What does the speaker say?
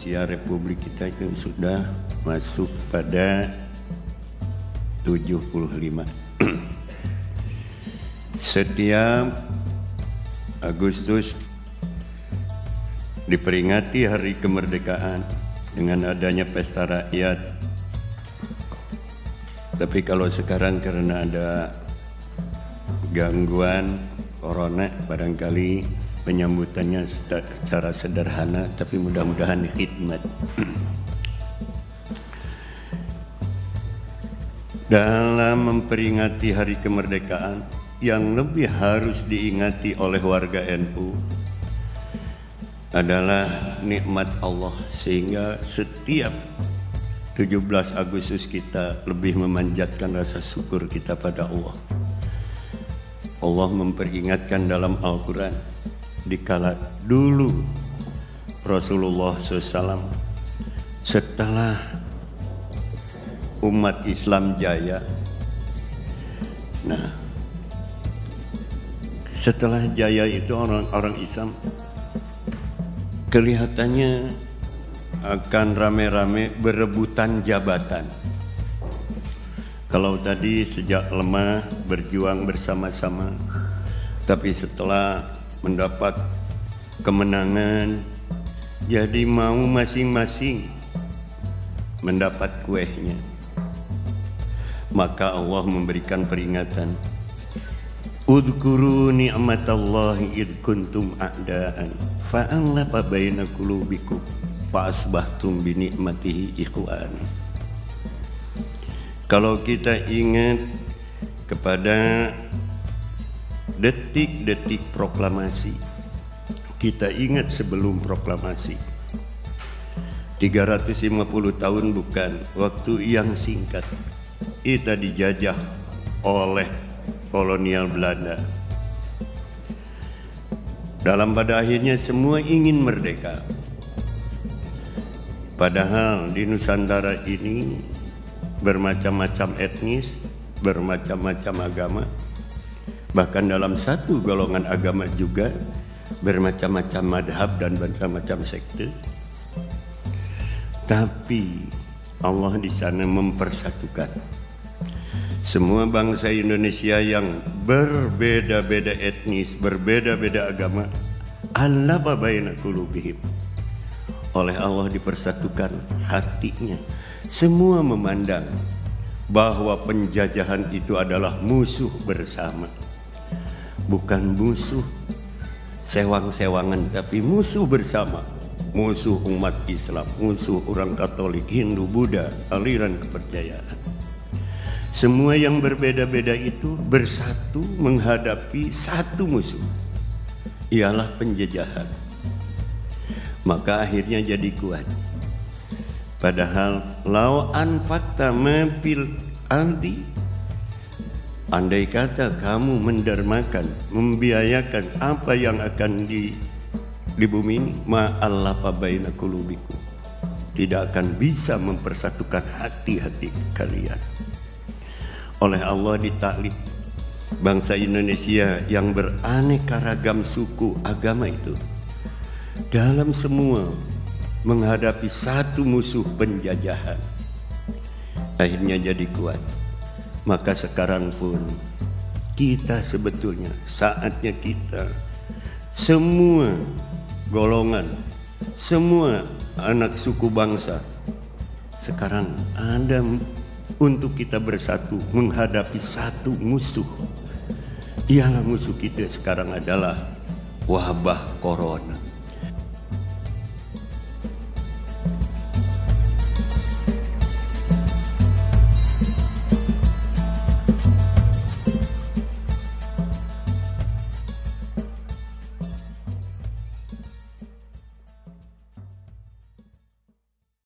usia Republik kita itu sudah masuk pada 75. Setiap Agustus diperingati hari kemerdekaan dengan adanya pesta rakyat. Tapi kalau sekarang karena ada gangguan corona barangkali penyambutannya secara sederhana tapi mudah-mudahan khidmat. Dalam memperingati hari kemerdekaan yang lebih harus diingati oleh warga NU adalah nikmat Allah sehingga setiap 17 Agustus kita lebih memanjatkan rasa syukur kita pada Allah. Allah memperingatkan dalam Al-Quran dikala dulu Rasulullah SAW setelah umat Islam jaya nah setelah jaya itu orang-orang Islam kelihatannya akan rame-rame berebutan jabatan. Kalau tadi sejak lemah berjuang bersama-sama, tapi setelah mendapat kemenangan, jadi mau masing-masing mendapat kuehnya. Maka Allah memberikan peringatan Udhkuru ni'matallahi id kuntum a'daan fa'allafa baina qulubikum fa'asbahtum bi ni'matihi ikhwan. Kalau kita ingat kepada detik-detik proklamasi, kita ingat sebelum proklamasi. 350 tahun bukan waktu yang singkat. Kita dijajah oleh kolonial Belanda. Dalam pada akhirnya semua ingin merdeka. Padahal di Nusantara ini bermacam-macam etnis, bermacam-macam agama. Bahkan dalam satu golongan agama juga bermacam-macam madhab dan bermacam-macam sekte. Tapi Allah di sana mempersatukan semua bangsa Indonesia yang berbeda-beda etnis, berbeda-beda agama, Allah babaina. Oleh Allah dipersatukan hatinya. Semua memandang bahwa penjajahan itu adalah musuh bersama. Bukan musuh sewang-sewangan tapi musuh bersama. Musuh umat Islam, musuh orang Katolik, Hindu, Buddha, aliran kepercayaan. Semua yang berbeda-beda itu bersatu menghadapi satu musuh. Ialah penjajahan. Maka akhirnya jadi kuat. Padahal lau anfakta mempil ardi Andai kata kamu mendermakan, membiayakan apa yang akan di di bumi ini, ma'allafa baina kulubiku. Tidak akan bisa mempersatukan hati-hati kalian oleh Allah ditaklid bangsa Indonesia yang beraneka ragam suku agama itu dalam semua menghadapi satu musuh penjajahan akhirnya jadi kuat maka sekarang pun kita sebetulnya saatnya kita semua golongan semua anak suku bangsa sekarang ada untuk kita bersatu menghadapi satu musuh. Ialah musuh kita sekarang adalah wabah corona.